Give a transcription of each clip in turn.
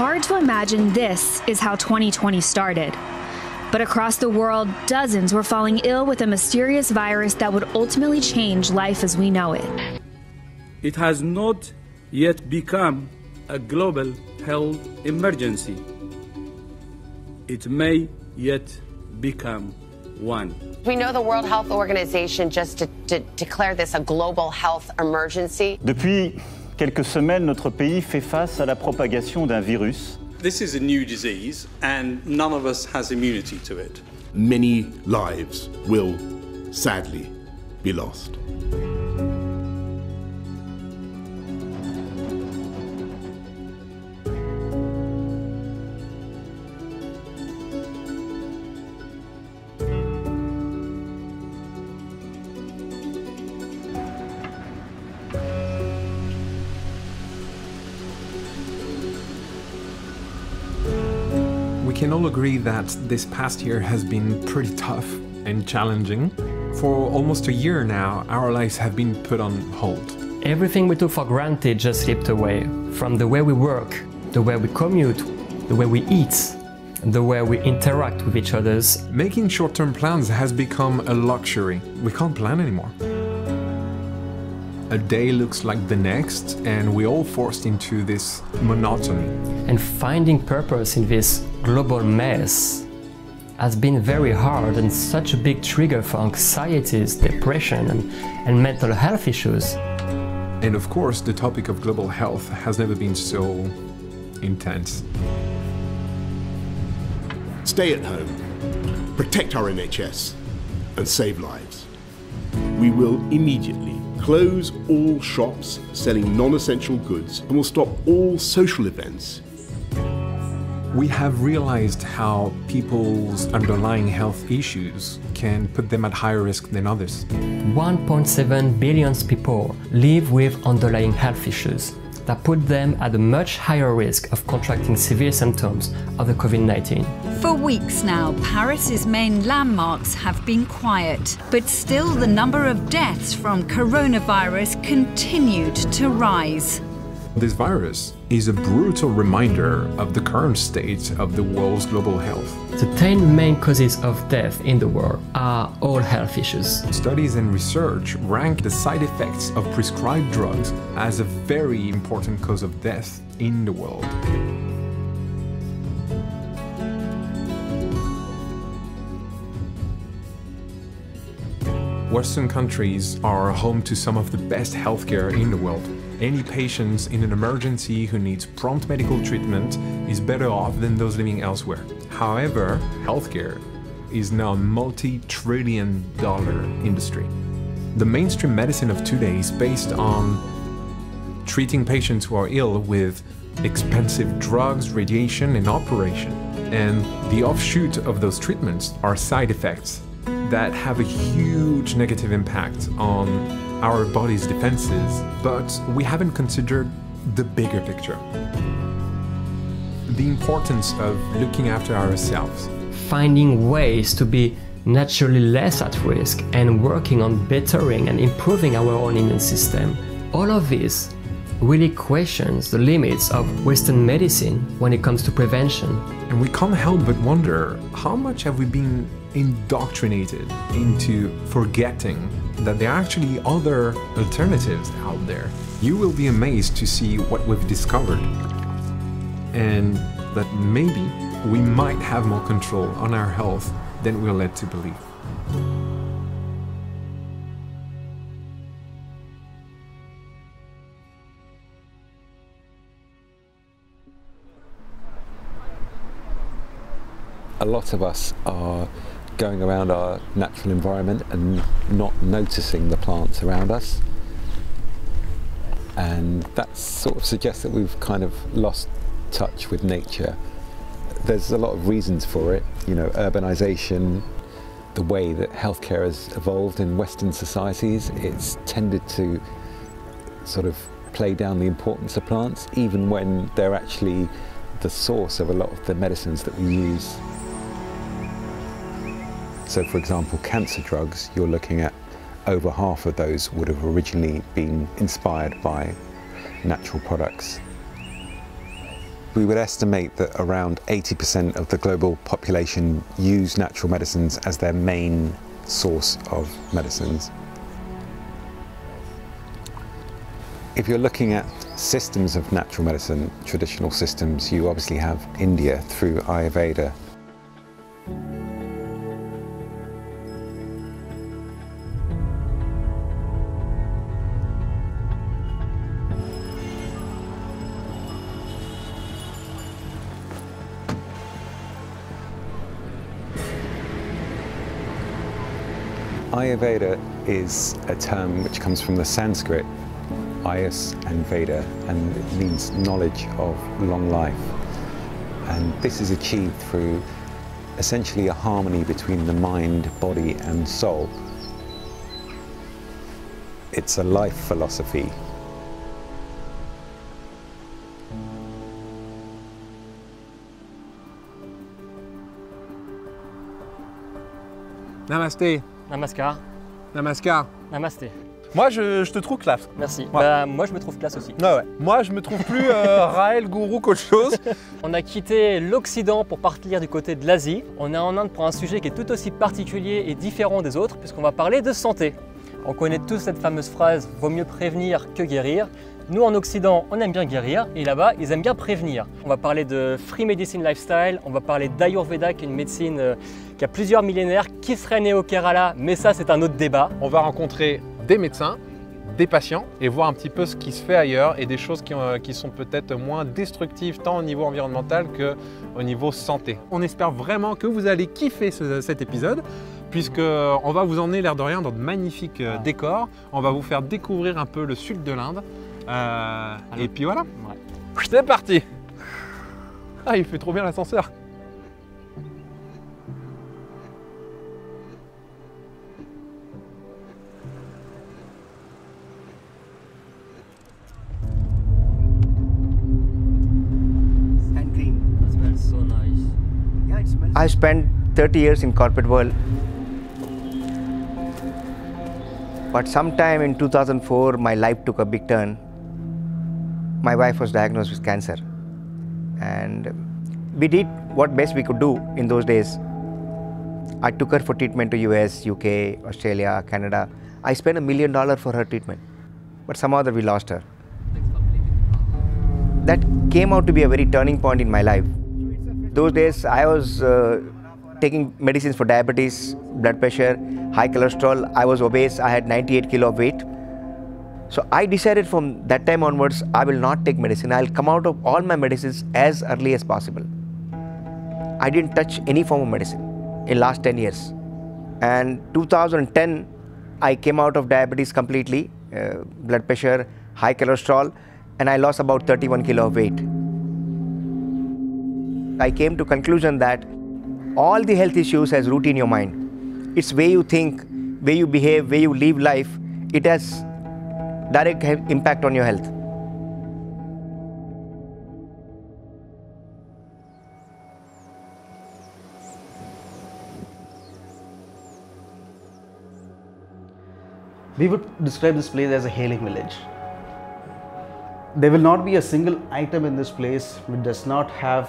hard to imagine this is how 2020 started. But across the world, dozens were falling ill with a mysterious virus that would ultimately change life as we know it. It has not yet become a global health emergency. It may yet become one. We know the World Health Organization just de de declared this a global health emergency. Depuis quelques semaines, notre pays fait face à la propagation d'un virus. This is a new disease and none of us has immunity to it. Many lives will sadly be lost. Agree that this past year has been pretty tough and challenging. For almost a year now, our lives have been put on hold. Everything we took for granted just slipped away. From the way we work, the way we commute, the way we eat, the way we interact with each others. Making short term plans has become a luxury. We can't plan anymore. A day looks like the next, and we're all forced into this monotony. And finding purpose in this global mess has been very hard and such a big trigger for anxieties, depression, and, and mental health issues. And of course, the topic of global health has never been so intense. Stay at home, protect our NHS, and save lives. We will immediately close all shops selling non essential goods and will stop all social events. We have realized how people's underlying health issues can put them at higher risk than others. 1.7 billion people live with underlying health issues that put them at a much higher risk of contracting severe symptoms of the COVID 19. For weeks now, Paris's main landmarks have been quiet, but still the number of deaths from coronavirus continued to rise. This virus is a brutal reminder of the current state of the world's global health. The 10 main causes of death in the world are all health issues. Studies and research rank the side effects of prescribed drugs as a very important cause of death in the world. Western countries are home to some of the best healthcare in the world. Any patient in an emergency who needs prompt medical treatment is better off than those living elsewhere. However, healthcare is now a multi trillion dollar industry. The mainstream medicine of today is based on treating patients who are ill with expensive drugs, radiation, and operation. And the offshoot of those treatments are side effects that have a huge negative impact on our body's defenses, but we haven't considered the bigger picture. The importance of looking after ourselves. Finding ways to be naturally less at risk and working on bettering and improving our own immune system. All of this really questions the limits of Western medicine when it comes to prevention. And we can't help but wonder how much have we been indoctrinated into forgetting that there are actually other alternatives out there. You will be amazed to see what we've discovered. And that maybe we might have more control on our health than we're led to believe. a lot of us are going around our natural environment and not noticing the plants around us. And that sort of suggests that we've kind of lost touch with nature. There's a lot of reasons for it, you know, urbanization, the way that healthcare has evolved in Western societies, it's tended to sort of play down the importance of plants, even when they're actually the source of a lot of the medicines that we use. So, for example, cancer drugs, you're looking at over half of those would have originally been inspired by natural products. We would estimate that around 80% of the global population use natural medicines as their main source of medicines. If you're looking at systems of natural medicine, traditional systems, you obviously have India through Ayurveda. Ayurveda is a term which comes from the Sanskrit Ayus and Veda, and it means knowledge of long life. And this is achieved through essentially a harmony between the mind, body, and soul. It's a life philosophy. Namasté. Namaskar. Namaskar. Namasté. Moi, je, je te trouve classe. Merci. Ouais. Bah, moi, je me trouve classe aussi. Ouais, ouais. Moi, je me trouve plus euh, Raël gourou qu'autre chose. On a quitté l'Occident pour partir du côté de l'Asie. On est en Inde pour un sujet qui est tout aussi particulier et différent des autres, puisqu'on va parler de santé. On connaît tous cette fameuse phrase Vaut mieux prévenir que guérir. Nous, en Occident, on aime bien guérir, et là-bas, ils aiment bien prévenir. On va parler de Free Medicine Lifestyle, on va parler d'Ayurveda, qui est une médecine euh, qui a plusieurs millénaires, qui serait née au Kerala, mais ça, c'est un autre débat. On va rencontrer des médecins, des patients et voir un petit peu ce qui se fait ailleurs et des choses qui, euh, qui sont peut-être moins destructives tant au niveau environnemental qu'au niveau santé. On espère vraiment que vous allez kiffer ce- cet épisode puisqu'on va vous emmener l'air de rien dans de magnifiques euh, décors. On va vous faire découvrir un peu le sud de l'Inde. Euh, et puis voilà. C'est parti Ah, il fait trop bien l'ascenseur spent 30 years in corporate world. But sometime in 2004, my life took a big turn. My wife was diagnosed with cancer. And we did what best we could do in those days. I took her for treatment to US, UK, Australia, Canada. I spent a million dollars for her treatment. But somehow that we lost her. That came out to be a very turning point in my life. Those days I was uh, taking medicines for diabetes, blood pressure, high cholesterol. I was obese. I had 98 kilo of weight. So I decided from that time onwards, I will not take medicine. I'll come out of all my medicines as early as possible. I didn't touch any form of medicine in last 10 years. And 2010, I came out of diabetes completely, uh, blood pressure, high cholesterol, and I lost about 31 kilo of weight. I came to conclusion that all the health issues has root in your mind. It's way you think, way you behave, way you live life. It has direct impact on your health. We would describe this place as a healing village. There will not be a single item in this place which does not have,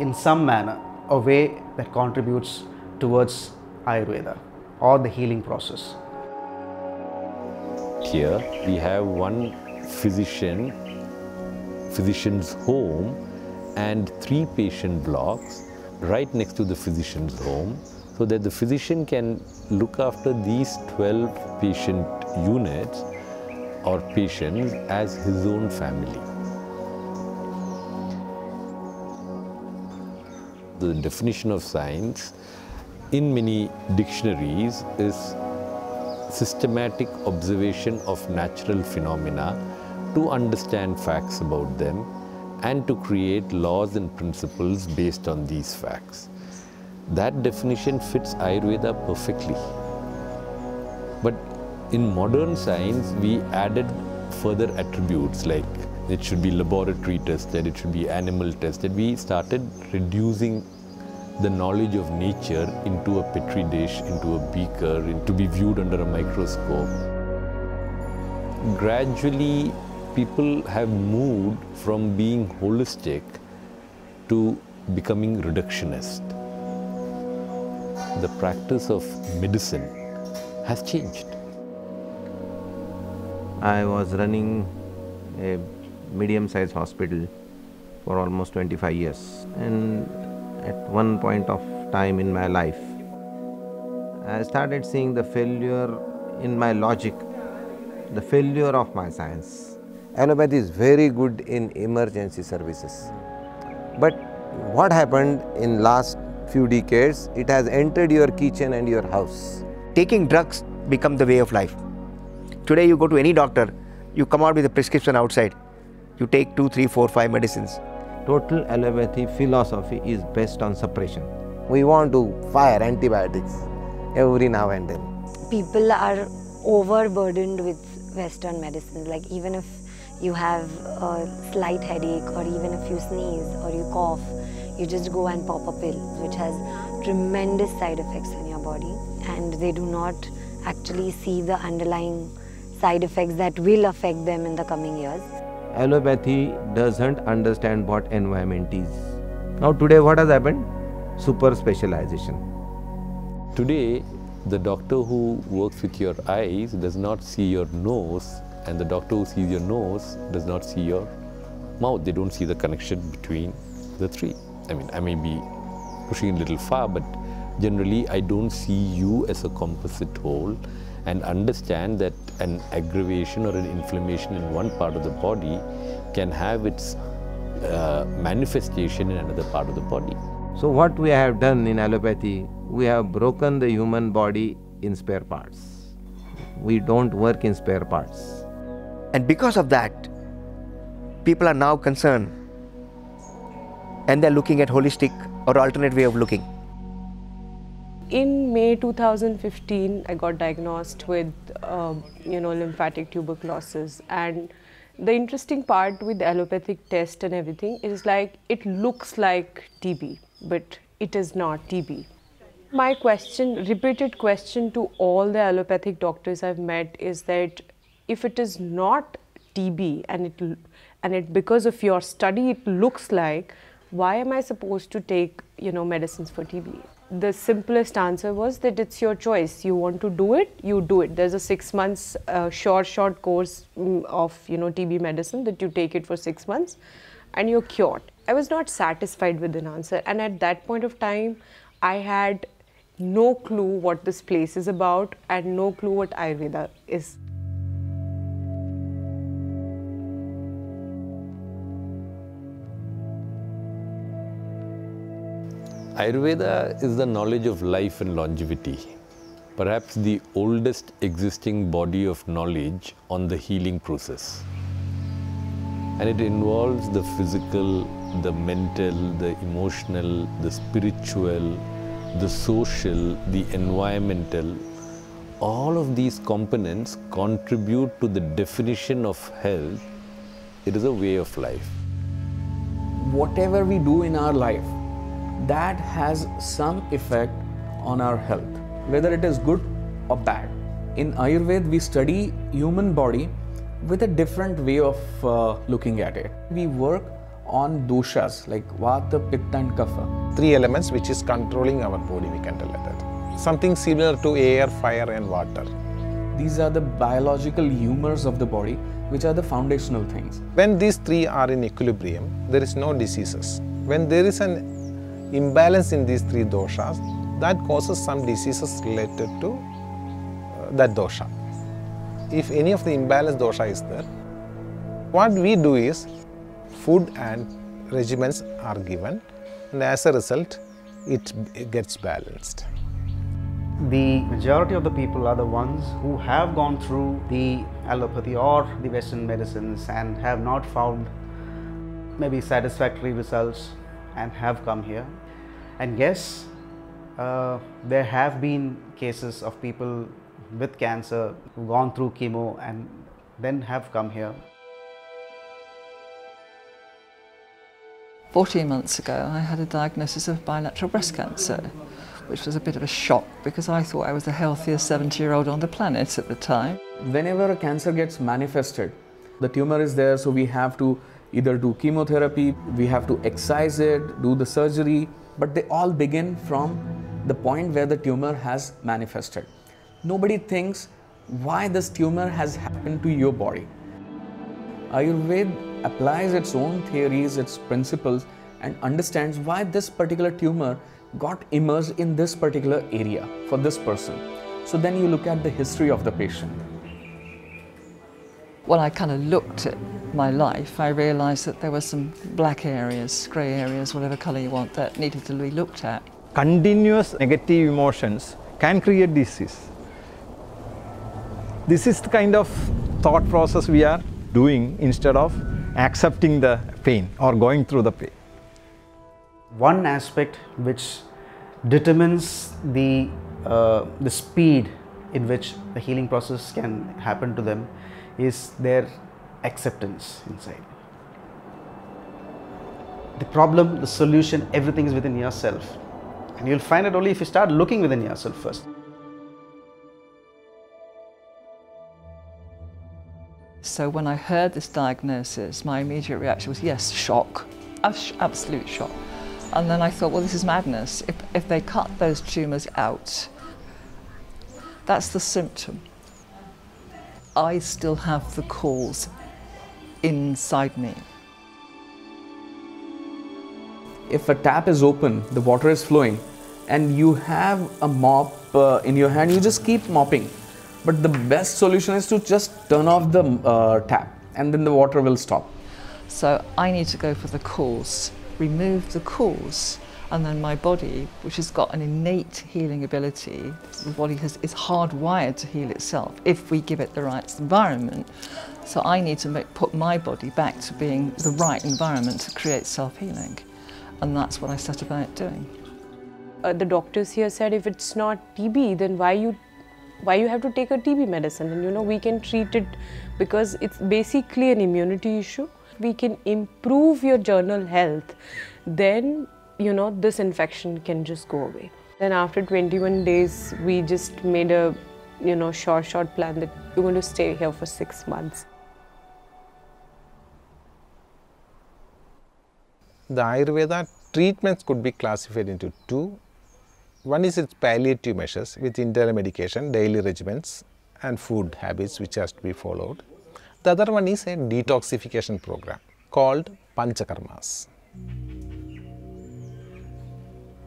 in some manner, a way that contributes towards Ayurveda or the healing process. Here we have one physician, physician's home, and three patient blocks right next to the physician's home so that the physician can look after these 12 patient units or patients as his own family. The definition of science in many dictionaries is systematic observation of natural phenomena to understand facts about them and to create laws and principles based on these facts. That definition fits Ayurveda perfectly. But in modern science, we added further attributes like it should be laboratory tested, it should be animal tested. We started reducing the knowledge of nature into a petri dish, into a beaker, to be viewed under a microscope. Gradually, people have moved from being holistic to becoming reductionist. The practice of medicine has changed. I was running a medium-sized hospital for almost 25 years and at one point of time in my life I started seeing the failure in my logic, the failure of my science. Allopathy is very good in emergency services. But what happened in last few decades, it has entered your kitchen and your house. Taking drugs become the way of life. Today you go to any doctor, you come out with a prescription outside. You take two, three, four, five medicines. Total allopathy philosophy is based on suppression. We want to fire antibiotics every now and then. People are overburdened with Western medicines. Like even if you have a slight headache or even if you sneeze or you cough, you just go and pop a pill, which has tremendous side effects on your body. And they do not actually see the underlying side effects that will affect them in the coming years. Allopathy doesn't understand what environment is. Now today what has happened? Super specialization. Today, the doctor who works with your eyes does not see your nose, and the doctor who sees your nose does not see your mouth. They don't see the connection between the three. I mean, I may be pushing a little far, but generally, I don't see you as a composite whole and understand that an aggravation or an inflammation in one part of the body can have its uh, manifestation in another part of the body. So what we have done in allopathy, we have broken the human body in spare parts. We don't work in spare parts. And because of that, people are now concerned and they're looking at holistic or alternate way of looking. In May 2015, I got diagnosed with, uh, you know, lymphatic tuberculosis and the interesting part with the allopathic test and everything is like it looks like TB but it is not TB. My question, repeated question to all the allopathic doctors I've met is that if it is not TB and it and it because of your study it looks like, why am I supposed to take you know medicines for TB? The simplest answer was that it's your choice. You want to do it, you do it. There's a six months uh, short short course um, of you know TB medicine that you take it for six months, and you're cured. I was not satisfied with an answer. And at that point of time, I had no clue what this place is about and no clue what Ayurveda is. Ayurveda is the knowledge of life and longevity, perhaps the oldest existing body of knowledge on the healing process. And it involves the physical, the mental, the emotional, the spiritual, the social, the environmental, all of these components contribute to the definition of health. It is a way of life. Whatever we do in our life, that has some effect on our health, whether it is good or bad. In Ayurveda, we study human body with a different way of uh, looking at it. We work on doshas like Vata, Pitta and Kapha. Three elements which is controlling our body, we can tell like that. Something similar to air, fire and water. These are the biological humors of the body which are the foundational things. When these three are in equilibrium, there is no diseases. When there is an imbalance in these three doshas, that causes some diseases related to uh, that dosha. If any of the imbalance dosha is there, what we do is food and regimens are given and as a result it, it gets balanced. The majority of the people are the ones who have gone through the allopathy or the western medicines and have not found maybe satisfactory results and have come here. And yes, uh, there have been cases of people with cancer who've gone through chemo and then have come here. 14 months ago, I had a diagnosis of bilateral breast cancer, which was a bit of a shock because I thought I was the healthiest 70 year old on the planet at the time. Whenever a cancer gets manifested, The tumor is there, so we have to either do chemotherapy, we have to excise it, do the surgery, but they all begin from the point where the tumor has manifested. Nobody thinks why this tumor has happened to your body. Ayurveda applies its own theories, its principles, and understands why this particular tumor got immersed in this particular area for this person. So then you look at the history of the patient. When I kind of looked at my life, I realised that there were some black areas, grey areas, whatever colour you want, that needed to be looked at. Continuous negative emotions can create disease. This is the kind of thought process we are doing instead of accepting the pain or going through the pain. One aspect which determines the, uh, the speed in which the healing process can happen to them is their acceptance inside. The problem, the solution, everything is within yourself. And you'll find it only if you start looking within yourself first. So when I heard this diagnosis, my immediate reaction was yes, shock, absolute shock. And then I thought, well, this is madness. If, if they cut those tumours out, that's the symptom. I still have the cause inside me. If a tap is open, the water is flowing, and you have a mop uh, in your hand, you just keep mopping. But the best solution is to just turn off the uh, tap and then the water will stop. So I need to go for the cause, remove the cause, and then my body, which has got an innate healing ability, the body has, is hardwired to heal itself if we give it the right environment. So I need to make, put my body back to being the right environment to create self-healing. And that's what I set about doing. Uh, the doctors here said if it's not TB, then why you why you have to take a TB medicine and you know we can treat it because it's basically an immunity issue we can improve your general health then you know this infection can just go away then after 21 days we just made a you know short short plan that we're going to stay here for 6 months the ayurveda treatments could be classified into two one is its palliative measures with internal medication, daily regimens and food habits which has to be followed. The other one is a detoxification program called Panchakarmas.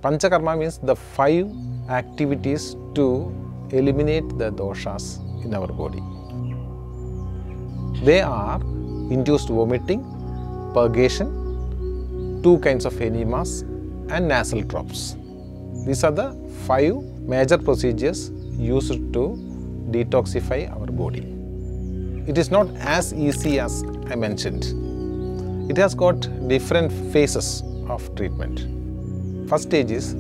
Panchakarma means the five activities to eliminate the doshas in our body. They are induced vomiting, purgation, two kinds of enemas and nasal drops. These are the five major procedures used to detoxify our body. It is not as easy as I mentioned. It has got different phases of treatment. First stage is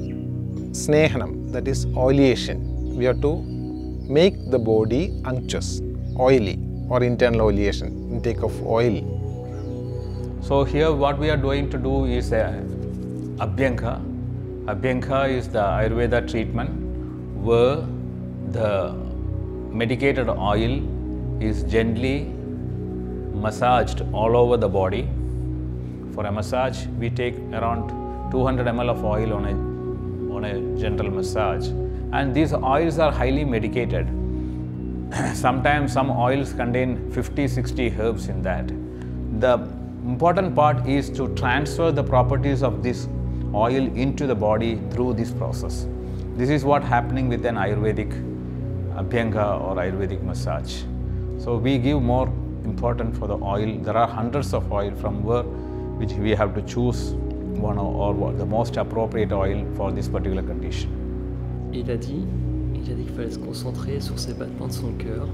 snehanam, that is oleation. We have to make the body unctuous, oily or internal oleation, intake of oil. So here what we are going to do is Abhyanga Abhyanga is the Ayurveda treatment where the medicated oil is gently massaged all over the body. For a massage, we take around 200 ml of oil on a, on a gentle massage. And these oils are highly medicated. Sometimes some oils contain 50, 60 herbs in that. The important part is to transfer the properties of this oil into the body through this process. This is what happening with an Ayurvedic Abhyanga or Ayurvedic massage. So we give more important for the oil. There are hundreds of oil from where which we have to choose one or, or the most appropriate oil for this particular condition. Il a dit, il a dit qu'il fallait se concentrer sur ses battements de son cœur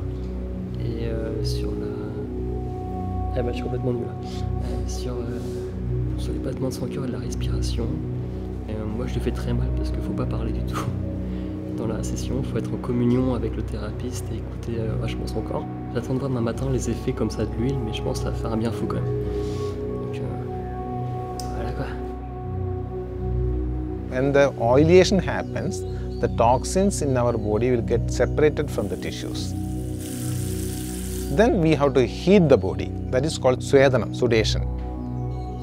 et euh, sur la. Ah bah je suis complètement nul. Euh, sur euh, sur les battements de son cœur et de la respiration. Euh, moi, je le fais très mal parce qu'il ne faut pas parler du tout dans la session. Il faut être en communion avec le thérapeute et écouter vachement son corps. J'attends de voir demain matin les effets comme ça de l'huile, mais je pense que ça va faire un bien fou quand même. When the oleation happens, the toxins in our body will get separated from the tissues. Then we have to heat the body. That is called swedanam, sudation.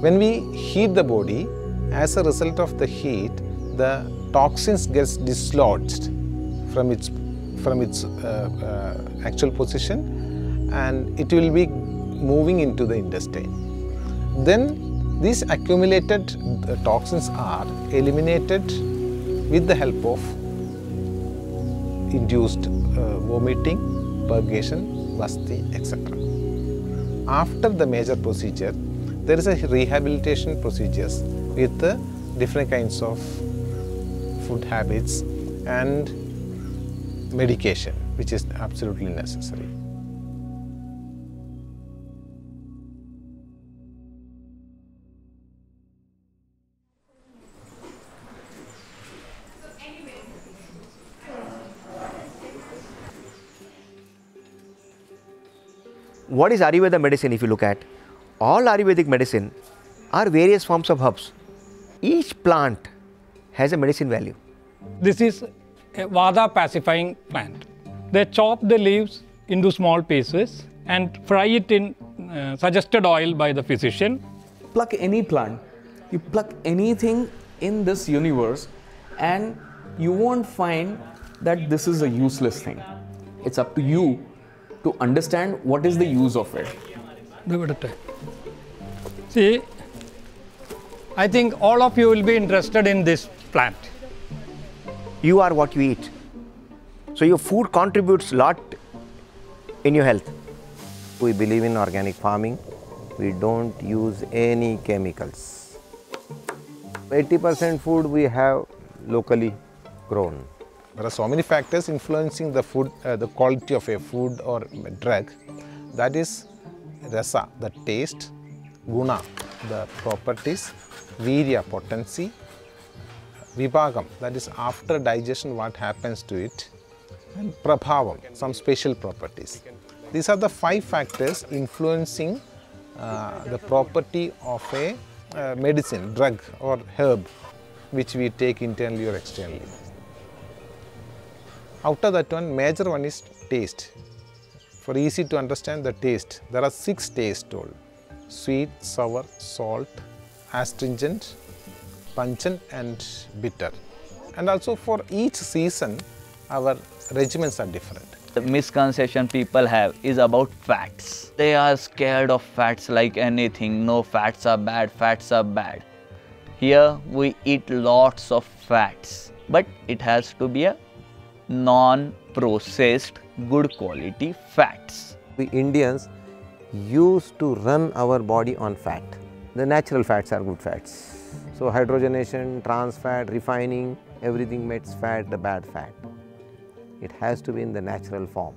When we heat the body, as a result of the heat, the toxins gets dislodged from its from its uh, uh, actual position, and it will be moving into the intestine. Then these accumulated toxins are eliminated with the help of induced uh, vomiting, purgation, vasti, etc. After the major procedure, there is a rehabilitation procedures with the different kinds of food habits and medication, which is absolutely necessary. What is Ayurveda medicine if you look at? All Ayurvedic medicine are various forms of herbs. Each plant has a medicine value. This is a Vata pacifying plant. They chop the leaves into small pieces and fry it in uh, suggested oil by the physician. Pluck any plant, you pluck anything in this universe, and you won't find that this is a useless thing. It's up to you to understand what is the use of it. See, I think all of you will be interested in this plant. You are what you eat. So your food contributes a lot in your health. We believe in organic farming. We don't use any chemicals. 80% food we have locally grown. There are so many factors influencing the food, uh, the quality of a food or a drug. That is rasa, the taste, guna, the properties, virya, potency, vipakam, that is after digestion what happens to it, and prabhavam, some special properties. These are the five factors influencing uh, the property of a uh, medicine, drug or herb which we take internally or externally. Out of that one, major one is taste. For easy to understand the taste, there are six tastes told. Sweet, sour, salt, astringent, pungent and bitter. And also for each season, our regimens are different. The misconception people have is about fats. They are scared of fats like anything. No, fats are bad, fats are bad. Here we eat lots of fats, but it has to be a non-processed, good quality fats. We Indians used to run our body on fat. The natural fats are good fats. So hydrogenation, trans fat, refining, everything makes fat the bad fat. It has to be in the natural form.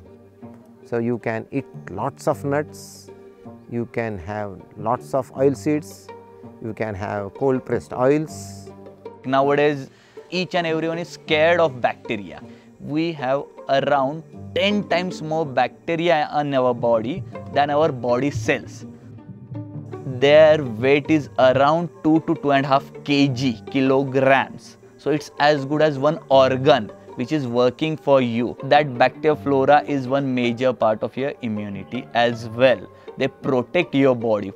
So you can eat lots of nuts, you can have lots of oil seeds, you can have cold pressed oils. Nowadays, each and everyone is scared of bacteria. We have around 10 times more bacteria in our body than our body cells. Their weight is around 2 to 2.5 kg, kilograms. So it's as good as one organ which is working for you. That bacteria flora is one major part of your immunity as well. They protect your body.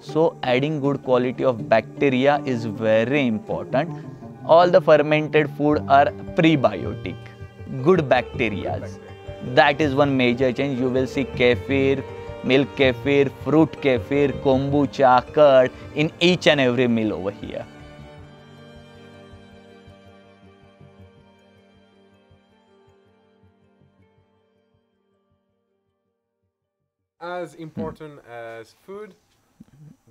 So adding good quality of bacteria is very important. All the fermented food are prebiotic, good bacteria. That is one major change. You will see kefir, milk kefir, fruit kefir, kombucha, curd in each and every meal over here. As important as food,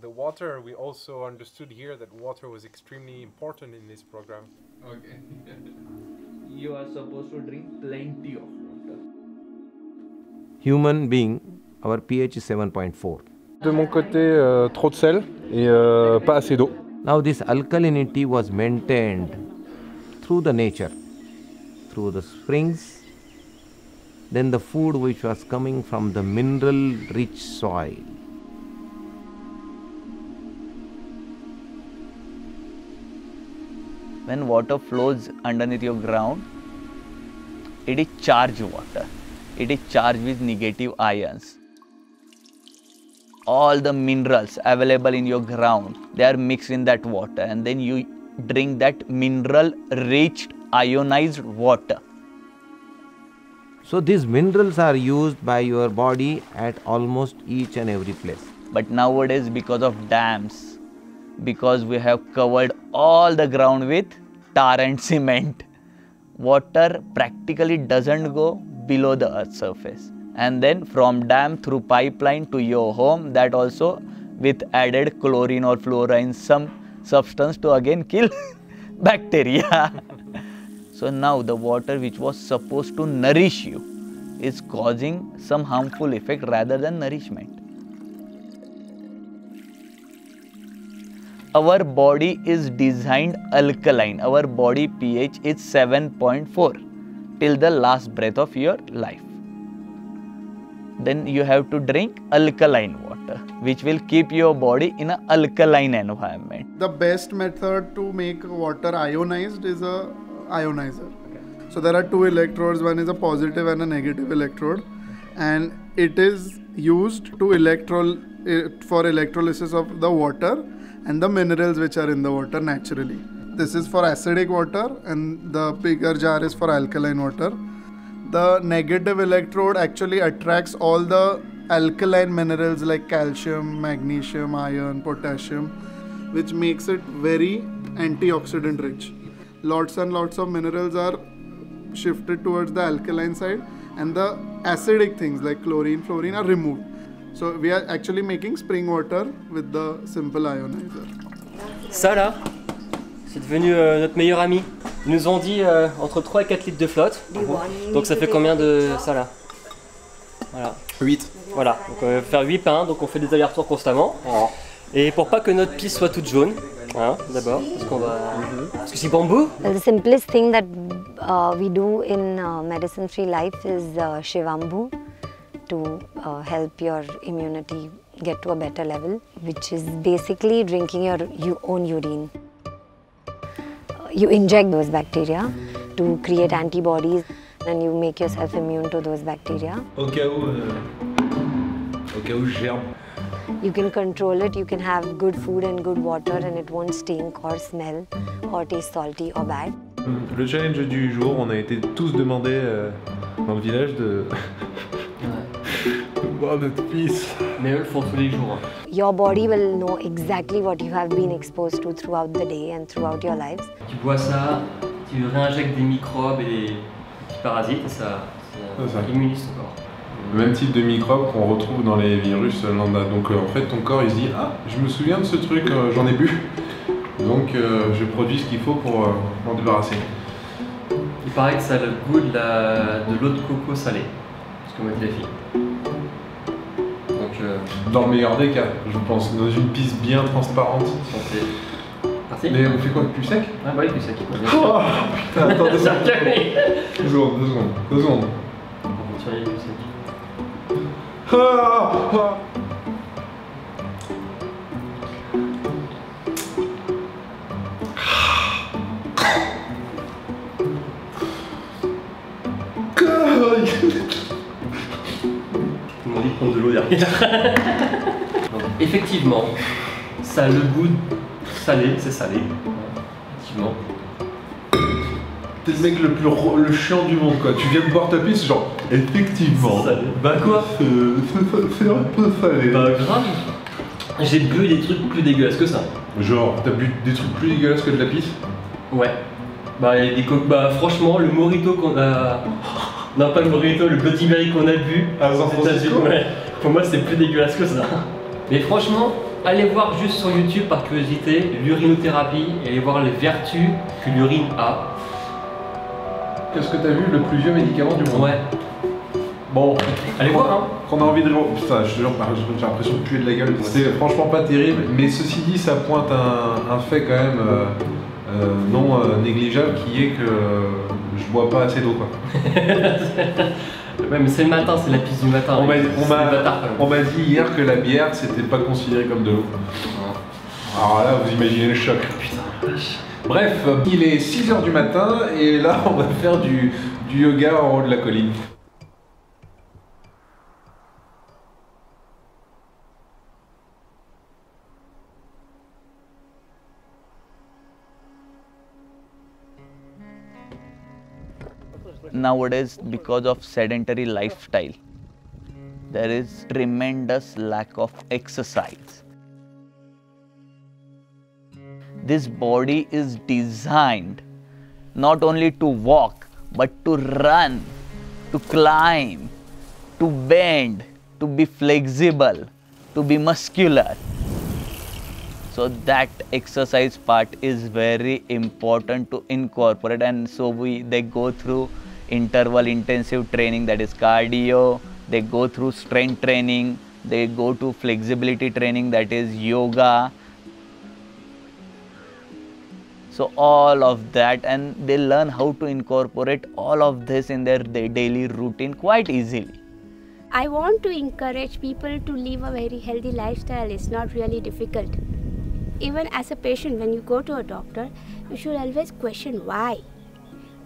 the water, we also understood here that water was extremely important in this program. Okay. you are supposed to drink plenty of water. Human being, our pH is 7.4. De mon côté, euh, trop de sel et euh, pas assez d'eau. Now this alkalinity was maintained through the nature, through the springs, then the food which was coming from the mineral rich soil. When water flows underneath your ground, it is charged water. it is charged with negative ions. All the minerals available in your ground, they are mixed in that water and then you drink that mineral rich ionized water. So these minerals are used by your body at almost each and every place. But nowadays because of dams, because we have covered all the ground with tar and cement, water practically doesn't go below the earth surface. And then from dam through pipeline to your home that also with added chlorine or fluorine some substance to again kill bacteria. So now the water which was supposed to nourish you is causing some harmful effect rather than nourishment our body is designed alkaline. Our body ph is 7.4 till the last breath of your life. Then you have to drink alkaline water which will keep your body in an alkaline environment. The best method to make water ionized is a ionizer. So there are two electrodes, one is a positive and a negative electrode, and it is used to electro eh, for electrolysis of the water and the minerals which are in the water naturally. This is for acidic water, and the bigger jar is for alkaline water. The negative electrode actually attracts all the alkaline minerals like calcium, magnesium, iron, potassium, which makes it very antioxidant rich. Lots and lots of minerals are shifted towards the alkaline side, and the acidic things like chlorine, fluorine are removed. So we are actually making spring water with the simple ionizer. Ça là, c'est devenu euh, notre meilleur ami. Ils nous ont dit euh, entre 3 et 4 litres de flotte. Donc ça fait combien de ça là Voilà. 8. Voilà, donc on va faire 8 pains, donc on fait des allers-retours constamment. Et pour pas que notre piste soit toute jaune, hein, d'abord, parce qu'on va. Parce que c'est bambou the simplest thing that uh, we do in uh, medicine free life is uh, Shivambu to uh, help your immunity get to a better level, which is basically drinking your u- own urine. Uh, You inject those bacteria to create antibodies and you make yourself immune to those bacteria. Cas où, euh, au cas où je gerbe. You can control it, you can have good food and good water and it won't stink or smell or taste salty or bad. Le challenge du jour, on a été tous demandés euh, dans le village de. Pisse. Mais eux le font tous les jours. Your body will know exactly what you have been exposed to throughout the day and throughout your lives. Tu bois ça, tu réinjectes des microbes et des petits parasites et ça, C'est ça ça. immunise ton corps. Le même type de microbes qu'on retrouve dans les virus lambda. Donc euh, en fait, ton corps il se dit Ah, je me souviens de ce truc, euh, j'en ai bu. Donc euh, je produis ce qu'il faut pour euh, m'en débarrasser. Il paraît que ça a le goût de l'eau de, coco salée, ce que me dit la fille. Dans le meilleur des cas, je pense, dans une pisse bien transparente. Parti Mais on fait quoi Plus sec? Ah bah oui, plus sec. bien Oh putain, attends deux secondes. Deux secondes, deux secondes, deux secondes. On va continuer plus sec. Ah, ah. De prendre de l'eau derrière. Effectivement, ça a le goût salé, c'est salé. Effectivement. T'es le mec le plus le chiant du monde quoi. Tu viens de boire ta pisse, genre effectivement. Bah quoi Euh, C'est un peu salé. Bah grave. J'ai bu des trucs plus dégueulasses que ça. Genre, t'as bu des trucs plus dégueulasses que de la pisse? Ouais. Bah, il y a des co- bah franchement, le morito qu'on a. Non, pas le morito, le Bloody Mary qu'on a bu. À San aux Francisco États-Unis, ouais. Pour moi, c'est plus dégueulasse que ça. Mais franchement, allez voir juste sur YouTube par curiosité l'urinothérapie et allez voir les vertus que l'urine a. Qu'est-ce que t'as vu Le plus vieux médicament du monde? Ouais. Bon, Allez voir, hein. Qu'on a envie de. Putain, je te jure, j'ai l'impression de puer de la gueule. C'est franchement pas terrible, mais ceci dit, ça pointe un, un fait quand même euh, euh, non euh, négligeable qui est que euh, je bois pas assez d'eau quoi. Ouais, mais c'est le matin, c'est la piste du matin. On m'a dit hier que la bière c'était pas considéré comme de l'eau. Alors là, vous imaginez le choc. Bref, il est 6h du matin et là on va faire du, du yoga en haut de la colline. Nowadays because of sedentary lifestyle there is tremendous lack of exercise. This body is designed not only to walk but to run to climb to bend to be flexible to be muscular. So that exercise part is very important to incorporate and so we they go through interval intensive training that is cardio they go through strength training they go to flexibility training that is yoga so all of that and they learn how to incorporate all of this in their, daily routine quite easily I want to encourage people to live a very healthy lifestyle. It's not really difficult. Even as a patient, when you go to a doctor, you should always question why.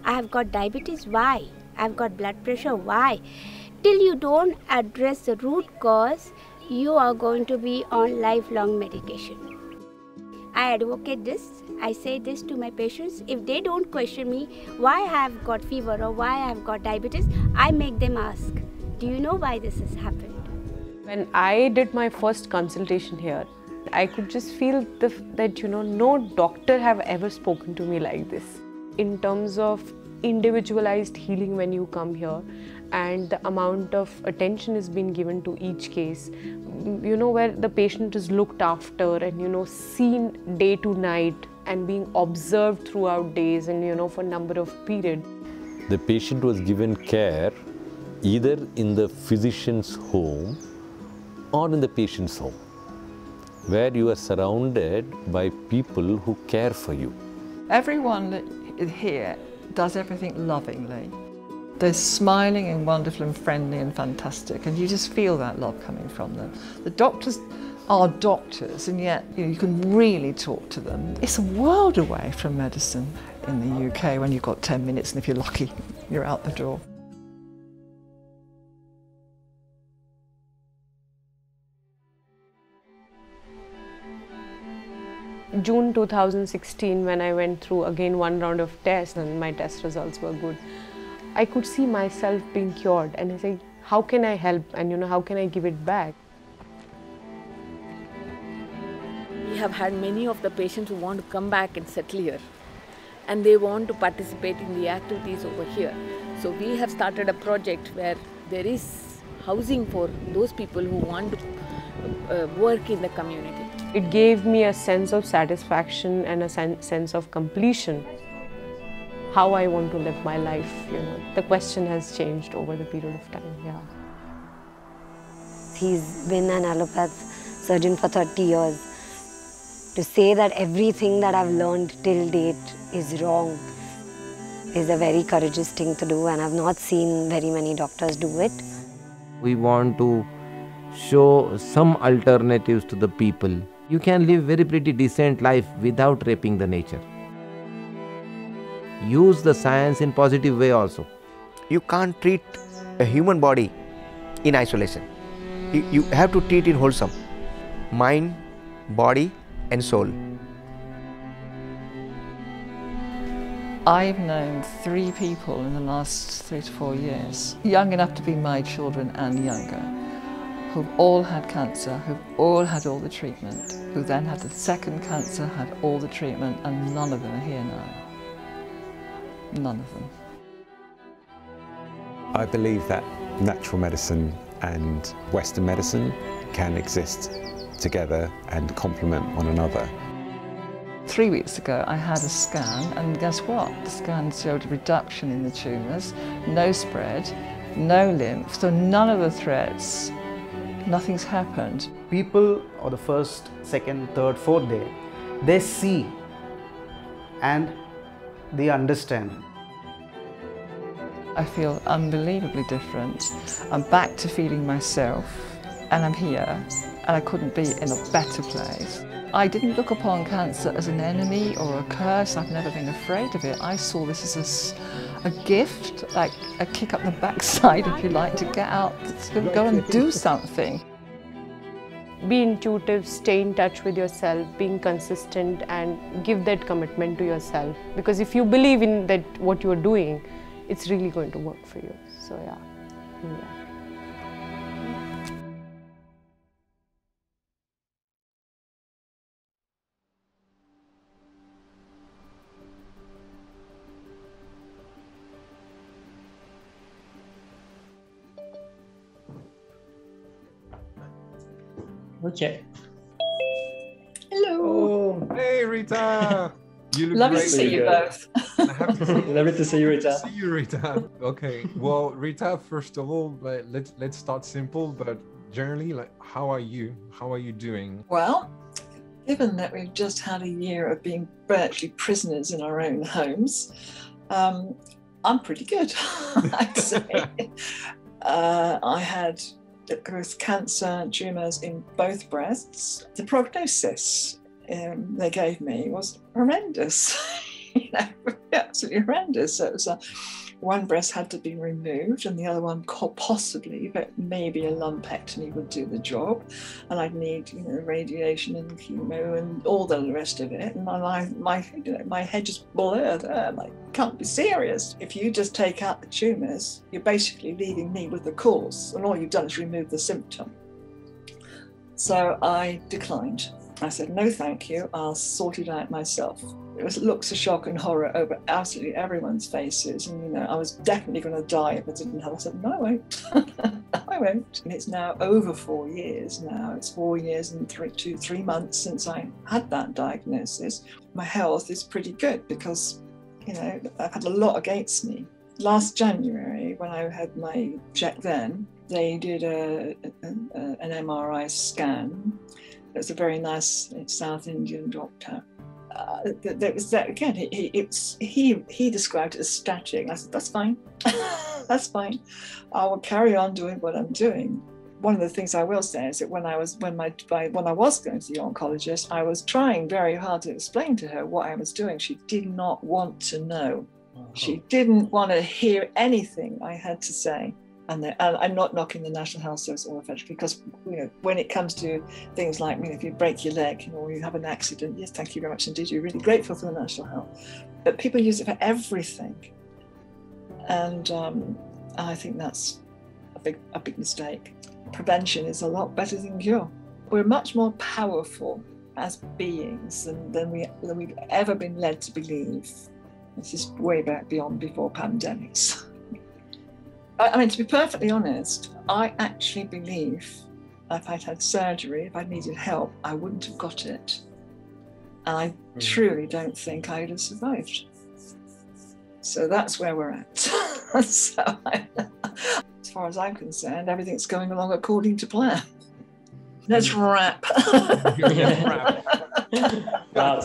I have got diabetes, why? I've got blood pressure, why? Till you don't address the root cause, you are going to be on lifelong medication. I advocate this. I say this to my patients. If they don't question me why I have got fever or why I have got diabetes, I make them ask, Do you know why this has happened? When I did my first consultation here, I could just feel the, that you know no doctor have ever spoken to me like this. In terms of individualized healing when you come here, and the amount of attention is being given to each case, you know where the patient is looked after and you know seen day to night and being observed throughout days and you know for number of period. The patient was given care either in the physician's home or in the patient's home, where you are surrounded by people who care for you. Everyone here does everything lovingly. They're smiling and wonderful and friendly and fantastic, and you just feel that love coming from them. The doctors are doctors, and yet you, know, you can really talk to them. It's a world away from medicine in the UK when you've got 10 minutes, and if you're lucky, you're out the door. June 2016 when I went through again one round of tests and my test results were good. I could see myself being cured and I said, how can I help and you know how can I give it back? We have had many of the patients who want to come back and settle here and they want to participate in the activities over here. So we have started a project where there is housing for those people who want to uh, work in the community. It gave me a sense of satisfaction and a sen sense of completion. How I want to live my life, you know. The question has changed over the period of time, yeah. He's been an allopath surgeon for 30 years. To say that everything that I've learned till date is wrong is a very courageous thing to do and I've not seen very many doctors do it. We want to show some alternatives to the people. You can live very pretty decent life without raping the nature. Use the science in positive way also. You can't treat a human body in isolation. You, you have to treat it wholesome. Mind, body and soul. I've known three people in the last three to four years, young enough to be my children and younger, who've all had cancer, who've all had all the treatment, who then had the second cancer, had all the treatment, and none of them are here now. None of them. I believe that natural medicine and Western medicine can exist together and complement one another. Three weeks ago, I had a scan, and guess what? The scan showed a reduction in the tumours, no spread, no lymph, so none of the threats, nothing's happened. People on the first, second, third, fourth day, they see and they understand. I feel unbelievably different. I'm back to feeling myself, and I'm here, and I couldn't be in a better place. I didn't look upon cancer as an enemy or a curse. I've never been afraid of it. I saw this as a, a gift, like a kick up the backside, if you like, to get out, to go and do something. Be intuitive, stay in touch with yourself, being consistent and give that commitment to yourself. Because if you believe in that what you're doing, it's really going to work for you. So yeah, mm, yeah. Rita. You look Lovely great. to see you both. Lovely to see you, Rita. See you, Rita. Okay. Well, Rita, first of all, but let's let's start simple. But generally, like, how are you? How are you doing? Well, given that we've just had a year of being virtually prisoners in our own homes, um, I'm pretty good, I'd say. uh, I had with cancer tumours in both breasts. The prognosis um, they gave me was horrendous, you know, absolutely horrendous. So it was a, one breast had to be removed, and the other one possibly, but maybe a lumpectomy would do the job. And I'd need, you know, radiation and chemo and all the rest of it. And my my you know, my head just blurred. I'm like, can't be serious. If you just take out the tumours, you're basically leaving me with the cause, and all you've done is remove the symptom. So I declined. I said, no, thank you. I'll sort it out myself. It was looks of shock and horror over absolutely everyone's faces. And, you know, I was definitely going to die if I didn't have. I said, no, I won't. I won't. And it's now over four years now. It's four years and three, two, three months since I had that diagnosis. My health is pretty good because, you know, I've had a lot against me. Last January, when I had my check then, they did a, a, a an MRI scan was a very nice South Indian doctor. Uh, there was that again. He, he, it's, he he described it as static. I said, "That's fine, that's fine. I will carry on doing what I'm doing." One of the things I will say is that when I was when my when I was going to the oncologist, I was trying very hard to explain to her what I was doing. She did not want to know. She didn't want to hear anything I had to say and, and, I'm not knocking the National Health Service or the because you know when it comes to things like you know, if you break your leg or you have an accident, yes, thank you very much indeed. You're really grateful for the National Health, but people use it for everything, and um, I think that's a big a big mistake. Prevention is a lot better than cure. We're much more powerful as beings than, than we than we've ever been led to believe. This is way back beyond before pandemics. I mean, to be perfectly honest, I actually believe if I'd had surgery, if I'd needed help, I wouldn't have got it. And I mm. truly don't think I'd have survived. So that's where we're at. so, I, as far as I'm concerned, everything's going along according to plan. Let's wrap. wrap.